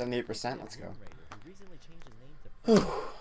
78%. Let's go.